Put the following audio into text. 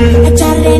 Echarle porra